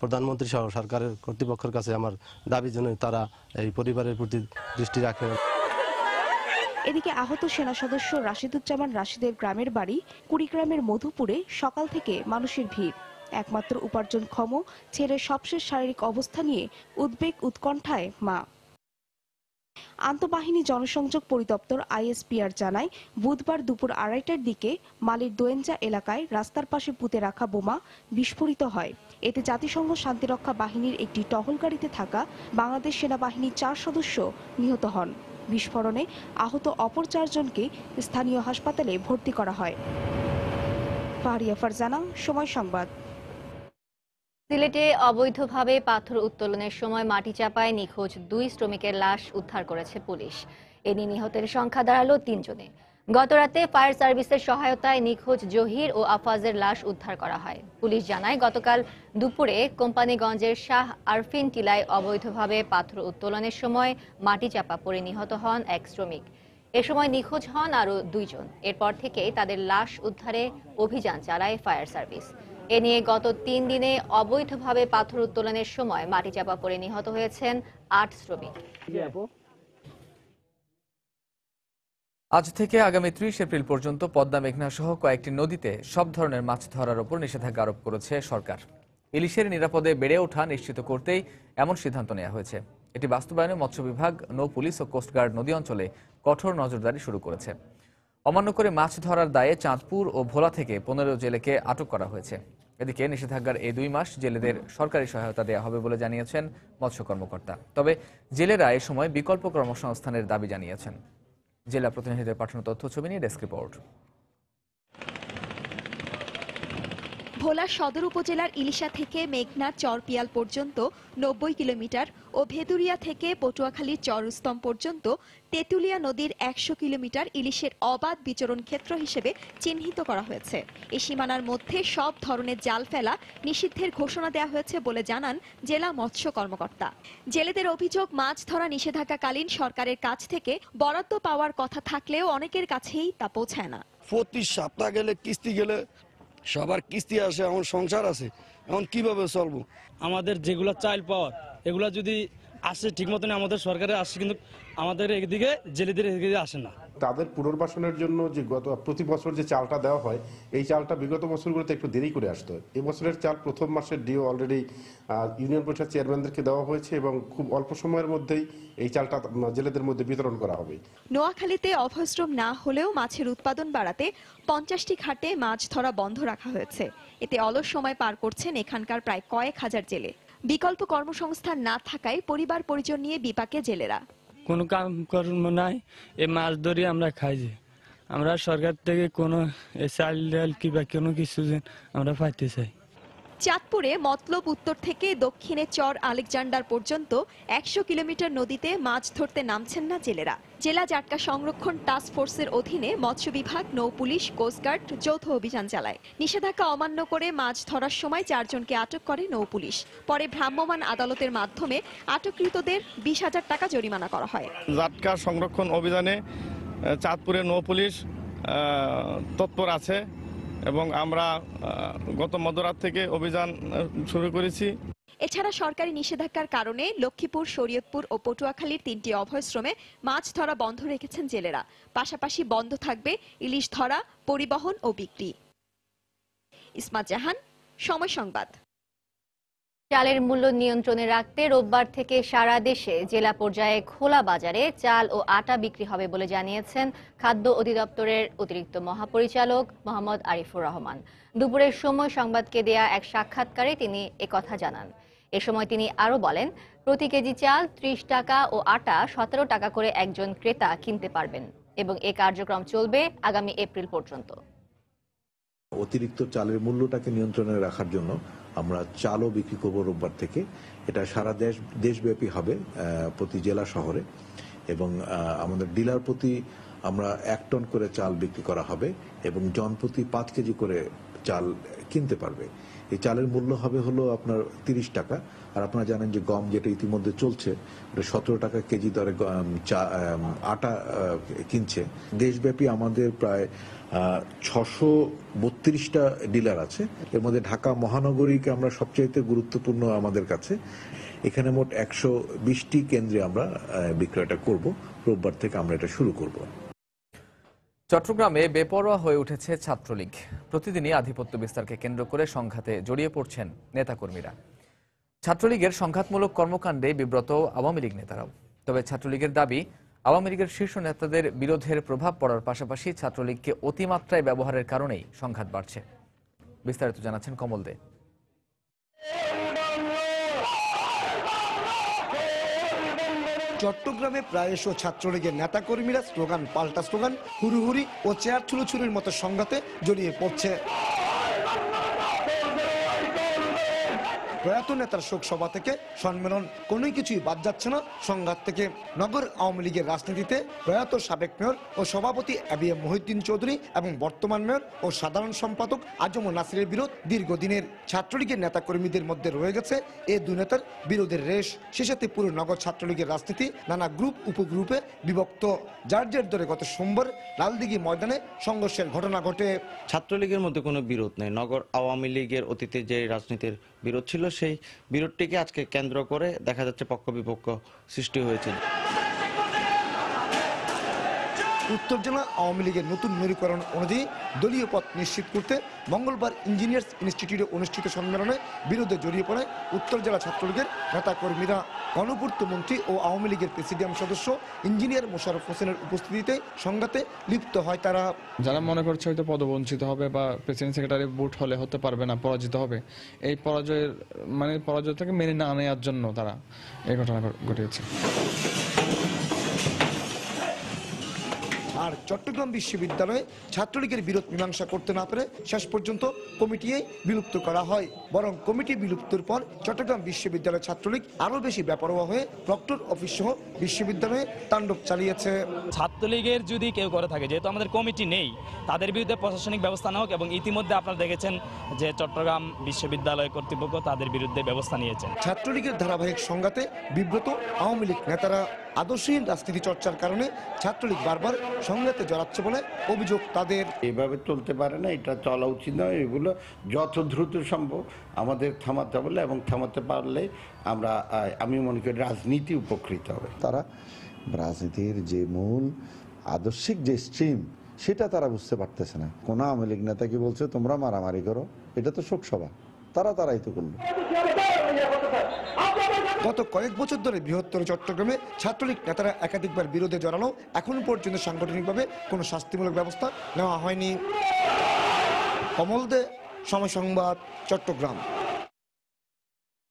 প্রধানমন্ত্রী সহ সরকারের কর্তৃপক্ষের কাছে আমার দাবি জন্য তারা এই পরিবারের প্রতি দৃষ্টি রাখে। এদিকে আহত সেনা সদস্য রাশিদুজ্জামান রাশিদের গ্রামের বাড়ি কুড়িগ্রামের মধুপুরে সকাল থেকে মানুষের ভিড়। একমাত্র উপার্জনক্ষম, ছেলের সবশেষ শারীরিক অবস্থা নিয়ে উদ্বেগ উৎকণ্ঠায় মা। আন্তঃবাহিনী জনসংযোগ পরিদপ্তর আইএসপিআর জানায়, বুধবার দুপুর আড়াইটার দিকে মালির দোয়েঞ্জা এলাকায় রাস্তার পাশে পুঁতে রাখা বোমা বিস্ফোরিত হয়। এতে জাতিসংঘ শান্তিরক্ষা বাহিনীর একটি টহল গাড়িতে থাকা বাংলাদেশ সেনাবাহিনীর চার সদস্য নিহত হন। বিস্ফোরণে আহত অপর চারজনকে স্থানীয় হাসপাতালে ভর্তি করা হয়। ফারিয়া ফারজানা, সময় সংবাদ। সিলেটে অবৈধভাবে পাথর উত্তোলনের সময় মাটি চাপায় নিখোঁজ দুই শ্রমিকের লাশ উদ্ধার করেছে পুলিশ। এ নিয়ে নিহতের সংখ্যা দাঁড়াল তিনজনে গতরাতে ফায়ার সার্ভিসের সহায়তায় নিখোঁজ জহির ও আফাজের লাশ উদ্ধার করা হয়। পুলিশ জানায়, গতকাল দুপুরে কোম্পানিগঞ্জের শাহ আরফিন টিলায় অবৈধভাবে পাথর উত্তোলনের সময় মাটি চাপা পড়ে নিহত হন এক শ্রমিক। এ সময় নিখোঁজ হন আরও দুইজন। এরপর থেকে তাদের লাশ উদ্ধারে অভিযান চালায় ফায়ার সার্ভিস। এ নিয়ে গত তিন দিনে অবৈধভাবে পাথর উত্তোলনের সময় মাটি চাপা পড়ে নিহত হয়েছেন আট শ্রমিক। আজ থেকে আগামী ত্রিশ এপ্রিল পর্যন্ত পদ্মা মেঘনা সহ কয়েকটি নদীতে সব ধরনের মাছ ধরার উপর নিষেধাজ্ঞা আরোপ করেছে সরকার। ইলিশের নিরাপদে বেড়ে ওঠা নিশ্চিত করতেই এমন সিদ্ধান্ত নেওয়া হয়েছে। এটি বাস্তবায়নে মৎস্য বিভাগ, নৌ পুলিশ ও কোস্টগার্ড নদী অঞ্চলে কঠোর নজরদারি শুরু করেছে। অমান্য করে মাছ ধরার দায়ে চাঁদপুর ও ভোলা থেকে পনেরো জেলেকে আটক করা হয়েছে। এদিকে নিষেধাজ্ঞার এই দুই মাস জেলেদের সরকারি সহায়তা দেওয়া হবে বলে জানিয়েছেন মৎস্য কর্মকর্তা। তবে জেলেরা এ সময় বিকল্প কর্মসংস্থানের দাবি জানিয়েছেন। জেলা প্রতিনিধিদের পাঠানো তথ্য ছবি নিয়ে ডেস্ক রিপোর্ট। ভোলা সদর উপজেলার ইলিশা থেকে মেঘনার চরপিয়াল পর্যন্ত নব্বই কিলোমিটার ও ভেদুরিয়া থেকে পটুয়াখালীর চরস্তম পর্যন্ত তেঁতুলিয়া নদীর একশো কিলোমিটার ইলিশের অবাধ বিচরণ ক্ষেত্র হিসেবে চিহ্নিত করা হয়েছে। এই সীমানার মধ্যে সব ধরনের জাল ফেলা নিষিদ্ধের ঘোষণা দেওয়া হয়েছে বলে জানান জেলা মৎস্য কর্মকর্তা। জেলেদের অভিযোগ, মাছ ধরা নিষেধাজ্ঞাকালীন সরকারের কাছ থেকে বরাদ্দ পাওয়ার কথা থাকলেও অনেকের কাছেই তা পৌঁছায় না। প্রতি সপ্তাহ গেলে, কিস্তি গেলে সবার কিস্তি আছে এমন সংসার আছে। এখন কীভাবে চলবো? আমাদের যেগুলো চাইল পাওয়ার, এগুলা যদি আসে ঠিক মতন আমাদের সরকারে আসে, কিন্তু আমাদের এদিকে জেলেদের এদিকে আসে না। তাদের পুনর্বাসনের জন্য যে গত, প্রতি বছর যে চালটা দেওয়া হয়, এই চালটা বিগত বছরগুলোতে একটু দেরি করে আসতো। এই বছরের চাল প্রথম মাসের ডিও অলরেডি ইউনিয়ন পরিষদ চেয়ারম্যানদেরকে দেওয়া হয়েছে এবং খুব অল্প সময়ের মধ্যেই এই চালটা জেলেদের মধ্যে বিতরণ করা হবে। নোয়াখালীতে অভয়শ্রম না হলেও মাছের উৎপাদন বাড়াতে পঞ্চাশটি ঘাটে মাছ ধরা বন্ধ রাখা হয়েছে। এতে অলস সময় পার করছেন এখানকার প্রায় কয়েক হাজার জেলে। বিকল্প কর্মসংস্থান না থাকায় পরিবার পরিজন নিয়ে বিপাকে জেলেরা। কোনো কাম কর্ম নাই এই মাছ ধরি আমরা খাই যে। আমরা সরকার থেকে কোনো চাল ডাল কিংবা কোনো কিছু আমরা পাইতে চাই। চাঁদপুরে মতলব উত্তর থেকে দক্ষিণে চর আলেকজান্ডার পর্যন্ত একশো কিলোমিটার নদীতে মাছ ধরতে নামছেন না জেলেরা। জেলা জাটকা সংরক্ষণ টাস্ক ফোর্সের অধীনে মৎস্য বিভাগ, নৌ পুলিশ কোস্টগার্ড যৌথ অভিযান চালায়। নিষেধাজ্ঞা অমান্য করে মাছ ধরার সময় চারজনকে আটক করে নৌ পুলিশ। পরে ভ্রাম্যমাণ আদালতের মাধ্যমে আটককৃতদের বিশ হাজার টাকা জরিমানা করা হয়। জাটকা সংরক্ষণ অভিযানে চাঁদপুরের নৌ পুলিশ তৎপর আছে। এবং আমরা গত মধ্যরাত থেকে অভিযান শুরু করেছি। এছাড়া সরকারি নিষেধাজ্ঞার কারণে লক্ষ্মীপুর, শরীয়তপুর ও পটুয়াখালীর তিনটি অভয়শ্রমে মাছ ধরা বন্ধ রেখেছেন জেলেরা। পাশাপাশি বন্ধ থাকবে ইলিশ ধরা, পরিবহন ও বিক্রি। ইসমাত জাহান, সময় সংবাদ। চালের মূল্য নিয়ন্ত্রণে রাখতে রোববার থেকে সারা দেশে জেলা পর্যায়ে খোলা বাজারে চাল ও আটা বিক্রি হবে বলে জানিয়েছেন খাদ্য অধিদপ্তরের অতিরিক্ত মহাপরিচালক মোহাম্মদ আরিফুর রহমান। দুপুরের সময় সংবাদকে দেয়া এক সাক্ষাৎকারে তিনি একথা জানান। এ সময় তিনি আরও বলেন, প্রতি কেজি চাল ত্রিশ টাকা ও আটা সতেরো টাকা করে একজন ক্রেতা কিনতে পারবেন এবং এ কার্যক্রম চলবে আগামী এপ্রিল পর্যন্ত। অতিরিক্ত চালের মূল্যটাকে নিয়ন্ত্রণে রাখার জন্য আমরা চালও বিক্রি করব রোববার থেকে। এটা সারা দেশ, দেশব্যাপী হবে প্রতি জেলা শহরে। এবং আমাদের ডিলার প্রতি আমরা এক টন করে চাল বিক্রি করা হবে এবং জনপ্রতি পাঁচ কেজি করে চাল কিনতে পারবে। এই চালের মূল্য হবে হলো আপনার তিরিশ টাকা। আর আপনারা জানেন যে গম যেটা ইতিমধ্যে চলছে, ওটা সতেরো টাকা কেজি দরে আটা কিনছে। দেশব্যাপী আমাদের প্রায় ছশো বত্রিশটা ডিলার আছে। এর মধ্যে ঢাকা মহানগরীকে আমরা সবচাইতে গুরুত্বপূর্ণ আমাদের কাছে। এখানে মোট একশো বিশটি কেন্দ্রে আমরা বিক্রয়টা করব। রোববার থেকে আমরা এটা শুরু করব। চট্টগ্রামে বেপরোয়া হয়ে উঠেছে ছাত্রলীগ। প্রতিদিনই আধিপত্য বিস্তারকে কেন্দ্র করে সংঘাতে জড়িয়ে পড়ছেন নেতাকর্মীরা। ছাত্রলীগের সংঘাতমূলক কর্মকাণ্ডে বিব্রত আওয়ামী লীগ নেতারাও। তবে ছাত্রলীগের দাবি আওয়ামী লীগের শীর্ষ নেতাদের বিরোধের প্রভাব পড়ার পাশাপাশি ছাত্রলীগকে অতিমাত্রায় ব্যবহারের কারণেই সংঘাত বাড়ছে। বিস্তারিত জানাচ্ছেন কমল দে। চট্টগ্রামে প্রায়শ ছাত্রলীগের নেতাকর্মীরা স্লোগান, পাল্টা স্লোগান, হুড়ুহুড়ি ও চেয়ার ছুড়োছুড়ির মতো সংঘাতে জড়িয়ে পড়ছে। প্রয়াত নেতার শোক সভা থেকে সম্মেলন কোনো কিছুই বাদ যাচ্ছে না। সংঘাত থেকে নগর আওয়ামী লীগের রাজনীতিতে প্রয়াত সাবেক মেয়র ও সভাপতি এ মহিউদ্দিন চৌধুরী এবং বর্তমান মেয়র ও সাধারণ সম্পাদক আজম নাসিরের বিরোধ দীর্ঘদিনের ছাত্রলীগের নেতাকর্মীদের মধ্যে রয়ে গেছে। এ দুই নেতার বিরোধের রেশ শেষেতে পুরো নগর ছাত্রলীগের রাজনীতি নানা গ্রুপ, উপগ্রুপে বিভক্ত। যার জের ধরে গত সোমবার লালদিঘি ময়দানে সংঘর্ষের ঘটনা ঘটে। ছাত্রলীগের মধ্যে কোনো বিরোধ নেই। নগর আওয়ামী লীগের অতীতে যে রাজনীতির বিরোধ ছিল সেই বিরোধটিকে আজকে কেন্দ্র করে দেখা যাচ্ছে পক্ষ বিপক্ষ সৃষ্টি হয়েছে। উত্তর জেলা আওয়ামী লীগের নতুন মেরুকরণ অনুযায়ী দলীয় পথ নিশ্চিত করতে মঙ্গলবার ইঞ্জিনিয়ার্স ইনস্টিটিউটে অনুষ্ঠিত সম্মেলনে বিরুদ্ধে জড়িয়ে পড়ে উত্তর জেলা ছাত্রলীগের নেতাকর্মীরা। গণপূর্ত মন্ত্রী ও আওয়ামী লীগের প্রেসিডিয়াম সদস্য ইঞ্জিনিয়ার মোশারফ হোসেনের উপস্থিতিতে সংঘাতে লিপ্ত হয় তারা। যারা মনে করছে হয়তো পদবঞ্চিত হবে বা প্রেসিডেন্ট সেক্রেটারি ভোট হলে হতে পারবে না, পরাজিত হবে, এই পরাজয়ের মানে পরাজয়টাকে মেনে না নেওয়ার জন্য তারা এই ঘটনা ঘটিয়েছে। আর চট্টগ্রাম বিশ্ববিদ্যালয়ে ছাত্রলীগের বিরোধ মীমাংসা করতে না পেরে শেষ পর্যন্ত কমিটিয়ে বিলুপ্ত করা হয়। বরং কমিটি বিলুপ্তির পর চট্টগ্রাম বিশ্ববিদ্যালয় ছাত্রলীগ আরও বেশি বেপরোয়া হয়ে প্রক্টর অফিস সহ বিশ্ববিদ্যালয়ে তাণ্ডব চালিয়েছে। ছাত্রলীগের যদি কেউ করে থাকে যেহেতু আমাদের কমিটি নেই তাদের বিরুদ্ধে প্রশাসনিক ব্যবস্থা নেওয়া হোক এবং ইতিমধ্যে আপনারা দেখেছেন যে চট্টগ্রাম বিশ্ববিদ্যালয় কর্তৃপক্ষ তাদের বিরুদ্ধে ব্যবস্থা নিয়েছে। ছাত্রলীগের ধারাবাহিক সংঘাতে বিব্রত আওয়ামী লীগ নেতারা। আদর্শহীন রাজনীতি চর্চার কারণে ছাত্রলীগ বারবার সংঘাতে জড়াচ্ছে বলে অভিযোগ তাদের। এভাবে চলতে পারে না এটা চলা উচিত নয়। এগুলো যত দ্রুত সম্ভব আমাদের থামাতে হবে এবং থামাতে পারলে আমরা আমি মনে করি রাজনীতি উপকৃত হবে। তারা রাজনীতির যে মূল আদর্শিক যে স্ট্রিম সেটা তারা বুঝতে পারতেছে না। কোন আওয়ামী লীগ নেতা কি বলছে তোমরা মারামারি করো? এটা তো শোকসভা। তারা তারাই তো করল গত কয়েক বছর ধরে বৃহত্তর চট্টগ্রামে ছাত্রলীগ নেতারা একাধিকবার বিরোধে জড়ানো এখন পর্যন্ত সাংগঠনিকভাবে কোনো শাস্তিমূলক ব্যবস্থা নেওয়া হয়নি। কমল দে সময় সংবাদ চট্টগ্রাম।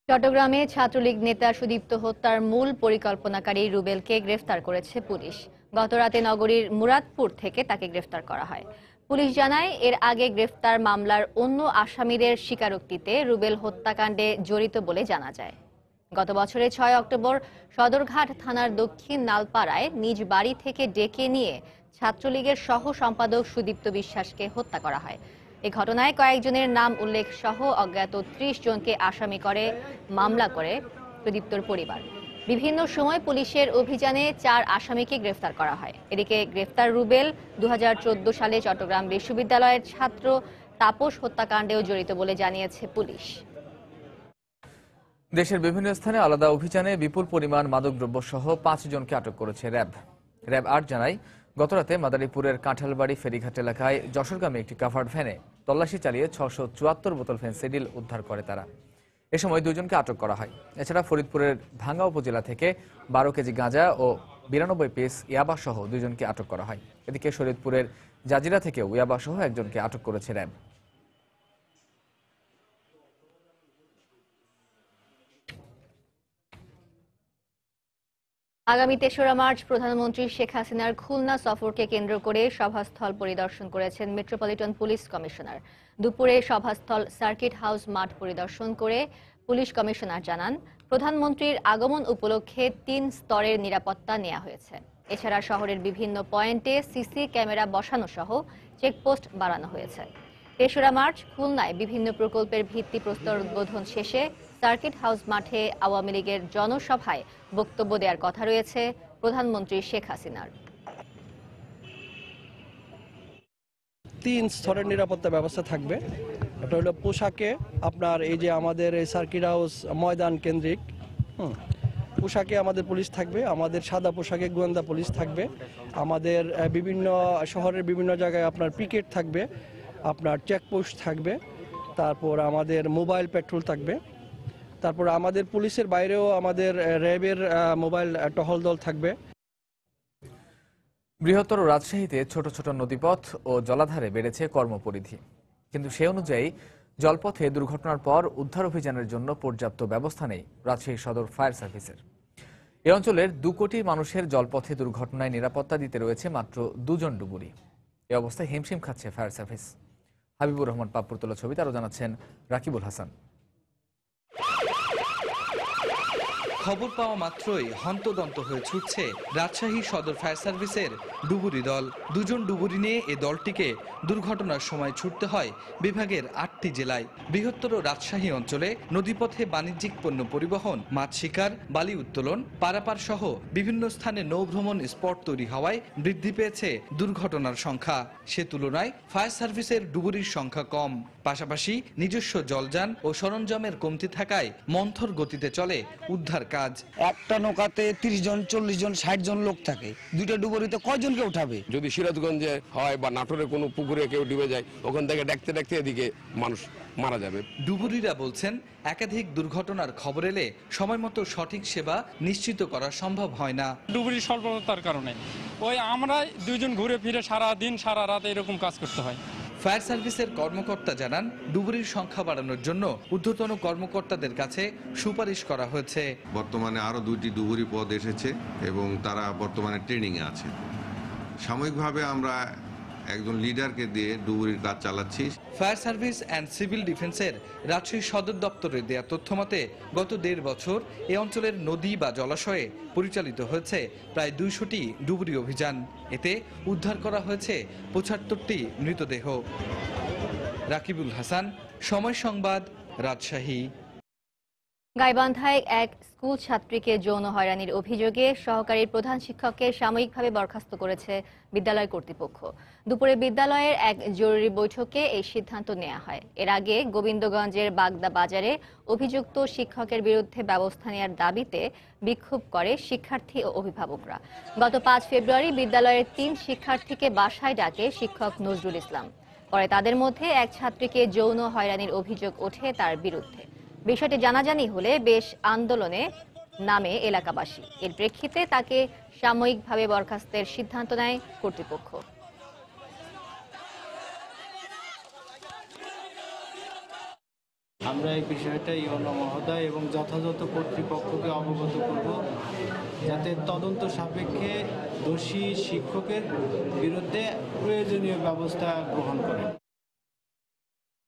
চট্টগ্রামে ছাত্রলীগ নেতা সুদীপ্ত হত্যার মূল পরিকল্পনাকারী রুবেলকে গ্রেফতার করেছে পুলিশ। গতরাতে নগরীর মুরাদপুর থেকে তাকে গ্রেফতার করা হয়। পুলিশ জানায়, এর আগে গ্রেফতার মামলার অন্য আসামিদের স্বীকারোক্তিতে রুবেল হত্যাকাণ্ডে জড়িত বলে জানা যায়। গত বছরের ছয় অক্টোবর সদরঘাট থানার দক্ষিণ নালপাড়ায় নিজ বাড়ি থেকে ডেকে নিয়ে ছাত্রলীগের সহ সম্পাদক সুদীপ্ত বিশ্বাসকে হত্যা করা হয়। এ ঘটনায় কয়েকজনের নাম উল্লেখ সহ অজ্ঞাত ত্রিশ জনকে আসামি করে, মামলা করে সুদীপ্তর পরিবার। বিভিন্ন সময় পুলিশের অভিযানে চার আসামিকে গ্রেফতার করা হয়। এদিকে গ্রেফতার রুবেল দু হাজার চোদ্দ সালে চট্টগ্রাম বিশ্ববিদ্যালয়ের ছাত্র তাপস হত্যাকাণ্ডেও জড়িত বলে জানিয়েছে পুলিশ। দেশের বিভিন্ন স্থানে আলাদা অভিযানে বিপুল পরিমাণ মাদকদ্রব্য সহ পাঁচ জনকে আটক করেছে র্যাব। র্যাব আট জানায়, গতরাতে মাদারীপুরের কাঁঠালবাড়ি ফেরিঘাট এলাকায় যশোরগামী একটি কাভার্ড ভ্যানে তল্লাশি চালিয়ে ছশো বোতল ফেন্সিডিল উদ্ধার করে তারা। এ সময় দুজনকে আটক করা হয়। এছাড়া ফরিদপুরের ভাঙ্গা উপজেলা থেকে বারো কেজি গাঁজা ও বিরানব্বই পিস ইয়াবা সহ দুজনকে আটক করা হয়। এদিকে শরীয়তপুরের জাজিরা থেকেও ইয়াবা সহ একজনকে আটক করেছে র্যাব। আগামী তেসরা মার্চ প্রধানমন্ত্রী শেখ হাসিনার খুলনা সফরকে কেন্দ্র করে সভাস্থল পরিদর্শন করেছেন মেট্রোপলিটন পুলিশ কমিশনার। দুপুরে সভাস্থল সার্কিট হাউস মাঠ পরিদর্শন করে পুলিশ কমিশনার জানান, প্রধানমন্ত্রীর আগমন উপলক্ষে তিন স্তরের নিরাপত্তা নেওয়া হয়েছে। এছাড়া শহরের বিভিন্ন পয়েন্টে সিসি ক্যামেরা বসানো সহ চেকপোস্ট বাড়ানো হয়েছে। তেসরা মার্চ, খুলনায় বিভিন্ন প্রকল্পের ভিত্তিপ্রস্তর উদ্বোধন শেষে সার্কিট হাউস মাঠে আওয়ামী লীগের জনসভায় বক্তব্য দেওয়ার কথা রয়েছে প্রধানমন্ত্রী শেখ হাসিনার। তিন স্তরের নিরাপত্তা ব্যবস্থা থাকবে। একটা হলো পোশাকে, আপনার এই যে আমাদের এই সার্কিট হাউস ময়দান কেন্দ্রিক পোশাকে আমাদের পুলিশ থাকবে, আমাদের সাদা পোশাকে গোয়েন্দা পুলিশ থাকবে, আমাদের বিভিন্ন শহরের বিভিন্ন জায়গায় আপনার পিকেট থাকবে, আপনার চেকপোস্ট থাকবে, তারপর আমাদের মোবাইল পেট্রোল থাকবে, তারপর আমাদের পুলিশের বাইরেও আমাদের র্যাবের মোবাইল টহল দল থাকবে। বৃহত্তর রাজশাহীতে ছোট ছোট নদীপথ ও জলাধারে বেড়েছে কর্মপরিধি। কিন্তু সে অনুযায়ী জলপথে দুর্ঘটনার পর উদ্ধার অভিযানের জন্য পর্যাপ্ত ব্যবস্থা নেই রাজশাহী সদর ফায়ার সার্ভিসের। এ অঞ্চলের দু কোটি মানুষের জলপথে দুর্ঘটনায় নিরাপত্তা দিতে রয়েছে মাত্র দুজন ডুবুরি। এ অবস্থায় হিমশিম খাচ্ছে ফায়ার সার্ভিস। হাবিবুর রহমান পাপ্পুর তোলা ছবি তারও জানাচ্ছেন রাকিবুল হাসান। খবর পাওয়া মাত্রই হন্তদন্ত হয়ে ছুটছে রাজশাহী সদর ফায়ার সার্ভিসের ডুবুরি দল। দুজন ডুবুরি নিয়ে এ দলটিকে দুর্ঘটনার সময় ছুটতে হয় বিভাগের আটটি জেলায়। বৃহত্তর রাজশাহী অঞ্চলে নদীপথে বাণিজ্যিক পণ্য পরিবহন, মাছ শিকার, বালি উত্তোলন, পারাপার সহ বিভিন্ন স্থানে নৌভ্রমণ, স্পট তৈরি হওয়ায় বৃদ্ধি পেয়েছে দুর্ঘটনার সংখ্যা। সে তুলনায় ফায়ার সার্ভিসের ডুবুরির সংখ্যা কম। পাশাপাশি নিজস্ব জলযান ও সরঞ্জামের কমতি থাকায় মন্থর গতিতে চলে উদ্ধার কাজ। একটা নৌকাতে তিরিশ জন চল্লিশ জন ষাট জন লোক থাকে। দুইটা ডুবুরিতে কয়জনকে উঠাবে? যদি সিরাজগঞ্জে হয় বা নাটোরে কোনো পুকুরে কেউ ডুবে যায় ওখান থেকে দেখতে দেখতে এদিকে মানুষ মারা যাবে। ডুবুরিরা বলছেন একাধিক দুর্ঘটনার খবর এলে সময় মতো সঠিক সেবা নিশ্চিত করা সম্ভব হয় না। ডুবুরি স্বল্পতার কারণে। ওই আমরা দুইজন ঘুরে ফিরে সারা দিন সারা রাত এরকম কাজ করতে হয়। ফায়ার সার্ভিসের কর্মকর্তা জানান, ডুবুরির সংখ্যা বাড়ানোর জন্য ঊর্ধ্বতন কর্মকর্তাদের কাছে সুপারিশ করা হয়েছে। বর্তমানে আরও দুইটি ডুবুরি পদ এসেছে এবং তারা বর্তমানে ট্রেনিংয়ে আছে। সাময়িকভাবে আমরা একজন লিডারকে দিয়ে ডুবুরির কাজ চালাচ্ছি ফায়ার সার্ভিস অ্যান্ড সিভিল ডিফেন্সের রাজশাহী সদর দপ্তরে দেয়া তথ্যমতে গত দেড় বছর এ অঞ্চলের নদী বা জলাশয়ে পরিচালিত হয়েছে প্রায় দুইশোটি ডুবুরি অভিযান। এতে উদ্ধার করা হয়েছে পঁচাত্তরটি মৃতদেহ। রাকিবুল হাসান, সময় সংবাদ, রাজশাহী। গাইবান্ধায় এক স্কুল ছাত্রীকে যৌন হয়রানির অভিযোগে সহকারী প্রধান শিক্ষককে সাময়িকভাবে বরখাস্ত করেছে বিদ্যালয় কর্তৃপক্ষ। দুপুরে বিদ্যালয়ের এক জরুরি বৈঠকে এই সিদ্ধান্ত নেওয়া হয়। এর আগে গোবিন্দগঞ্জের বাগদা বাজারে অভিযুক্ত শিক্ষকের বিরুদ্ধে ব্যবস্থা নেওয়ার দাবিতে বিক্ষোভ করে শিক্ষার্থী ও অভিভাবকরা। গত পাঁচ ফেব্রুয়ারি বিদ্যালয়ের তিন শিক্ষার্থীকে বাসায় ডাকে শিক্ষক নজরুল ইসলাম। পরে তাদের মধ্যে এক ছাত্রীকে যৌন হয়রানির অভিযোগ ওঠে তার বিরুদ্ধে। বিষয়টি জানাজানি হলে বেশ আন্দোলনে নামে এলাকাবাসী। এর প্রেক্ষিতে তাকে সাময়িকভাবে বরখাস্তের সিদ্ধান্ত নেয় কর্তৃপক্ষ। আমরা এই বিষয়টা ইউনো মহোদয় এবং যথাযথ কর্তৃপক্ষকে অবগত করব, যাতে তদন্ত সাপেক্ষে দোষী শিক্ষকের বিরুদ্ধে প্রয়োজনীয় ব্যবস্থা গ্রহণ করেন।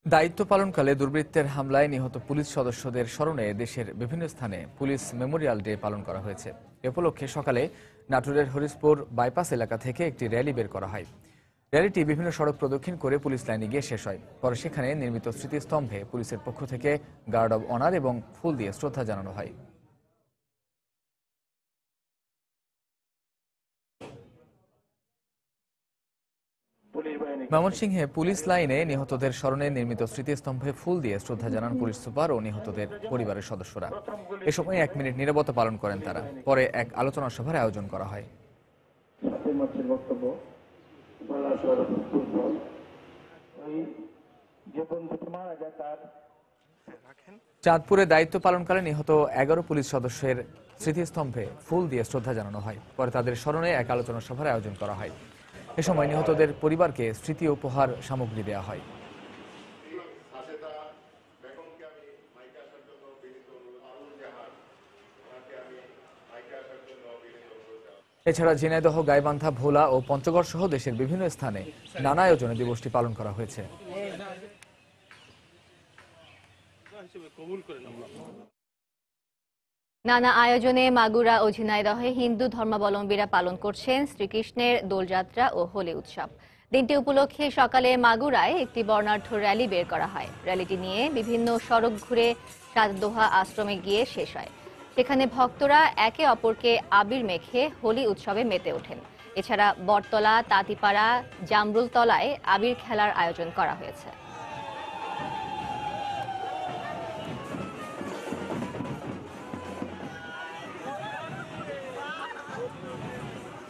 দায়িত্ব পালনকালে দুর্বৃত্তের হামলায় নিহত পুলিশ সদস্যদের স্মরণে দেশের বিভিন্ন স্থানে পুলিশ মেমোরিয়াল ডে পালন করা হয়েছে। এ উপলক্ষে সকালে নাটোরের হরিশপুর বাইপাস এলাকা থেকে একটি র্যালি বের করা হয়। র্যালিটি বিভিন্ন সড়ক প্রদক্ষিণ করে পুলিশ লাইনে গিয়ে শেষ হয়। পরে সেখানে নির্মিত স্মৃতিস্তম্ভে পুলিশের পক্ষ থেকে গার্ড অব অনার এবং ফুল দিয়ে শ্রদ্ধা জানানো হয়। ময়মনসিংহে পুলিশ লাইনে নিহতদের স্মরণে নির্মিত স্মৃতিস্তম্ভে ফুল দিয়ে শ্রদ্ধা জানান পুলিশ সুপার ও নিহতদের পরিবারের সদস্যরা। এ সময় এক মিনিট নিরবতা পালন করেন তারা। পরে এক আলোচনা সভার আয়োজন করা হয়। চাঁদপুরে দায়িত্ব পালনকালে নিহত এগারো পুলিশ সদস্যের স্মৃতিস্তম্ভে ফুল দিয়ে শ্রদ্ধা জানানো হয়। পরে তাদের স্মরণে এক আলোচনা সভার আয়োজন করা হয়। এ সময় নিহতদের পরিবারকে স্মৃতি উপহার সামগ্রী দেয়া হয়। এছাড়া ঝিনাইদহ, গাইবান্ধা, ভোলা ও পঞ্চগড় সহ দেশের বিভিন্ন স্থানে নানা আয়োজনে দিবসটি পালন করা হয়েছে। নানা আয়োজনে মাগুরা ও ঝিনাইদহে হিন্দু ধর্মাবলম্বীরা পালন করছেন শ্রীকৃষ্ণের দোলযাত্রা ও হোলি উৎসব। দিনটি উপলক্ষে সকালে মাগুরায় একটি বর্ণাঢ্য র্যালি বের করা হয়। র্যালিটি নিয়ে বিভিন্ন সড়ক ঘুরে সাতদোহা আশ্রমে গিয়ে শেষ হয়। সেখানে ভক্তরা একে অপরকে আবির মেখে হোলি উৎসবে মেতে ওঠেন। এছাড়া বটতলা, তাঁতিপাড়া, জামরুলতলায় আবির খেলার আয়োজন করা হয়েছে।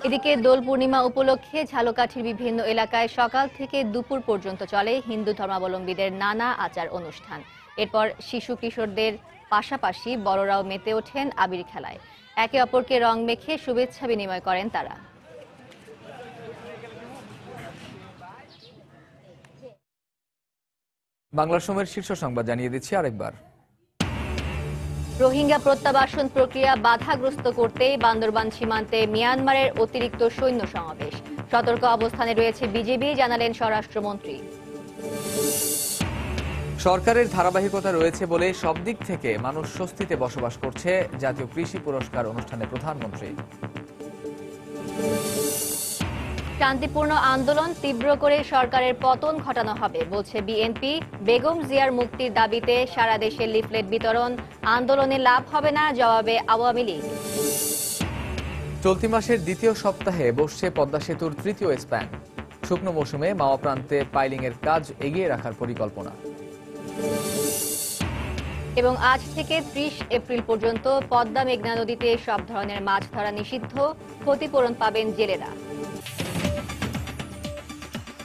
এদিকে দোল পূর্ণিমা উপলক্ষে ঝালকাঠির বিভিন্ন এলাকায় সকাল থেকে দুপুর পর্যন্ত চলে হিন্দু ধর্মাবলম্বীদের নানা আচার অনুষ্ঠান। এরপর শিশু কিশোরদের পাশাপাশি বড়রাও মেতে ওঠেন আবির খেলায়। একে অপরকে রং মেখে শুভেচ্ছা বিনিময় করেন তারা। বাংলা সময়ের শীর্ষ সংবাদ জানিয়ে দিচ্ছি আরেকবার। রোহিঙ্গা প্রত্যাবাসন প্রক্রিয়া বাধাগ্রস্ত করতে বান্দরবান সীমান্তে মিয়ানমারের অতিরিক্ত সৈন্য সমাবেশ। সতর্ক অবস্থানে রয়েছে বিজেপি জানালেন স্বরাষ্ট্রমন্ত্রী। সরকারের ধারাবাহিকতা রয়েছে বলে সব দিক থেকে মানুষ স্বস্তিতে বসবাস করছে জাতীয় কৃষি পুরস্কার অনুষ্ঠানে প্রধানমন্ত্রী। শান্তিপূর্ণ আন্দোলন তীব্র করে সরকারের পতন ঘটানো হবে বলছে বিএনপি। বেগম জিয়ার মুক্তির দাবিতে সারা দেশে লিফলেট বিতরণ। আন্দোলনে লাভ হবে না জবাবে আওয়ামী লীগ। চলতি মাসের দ্বিতীয় সপ্তাহে বসছে পদ্মা সেতুর তৃতীয় স্প্যান। শুকনো মৌসুমে মাওয়া প্রান্তে পাইলিং এর কাজ এগিয়ে রাখার পরিকল্পনা। এবং আজ থেকে ত্রিশ এপ্রিল পর্যন্ত পদ্মা মেঘনা নদীতে সব ধরনের মাছ ধরা নিষিদ্ধ ক্ষতিপূরণ পাবেন জেলেরা।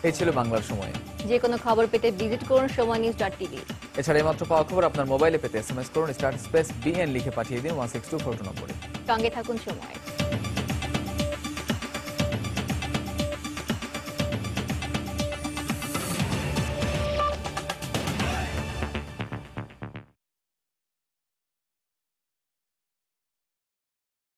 এই ছিল বাংলার সময়। যে কোনো খবর পেতে ভিজিট করুন সময় নিউজ ডট টিভি। এছাড়া এইমাত্র পাওয়া খবর আপনার মোবাইলে পেতে এস করুন স্টার স্পেস বিএন লিখে পাঠিয়ে দিন ওয়ান সিক্স টু ফোর নম্বরে সঙ্গে থাকুন সময়।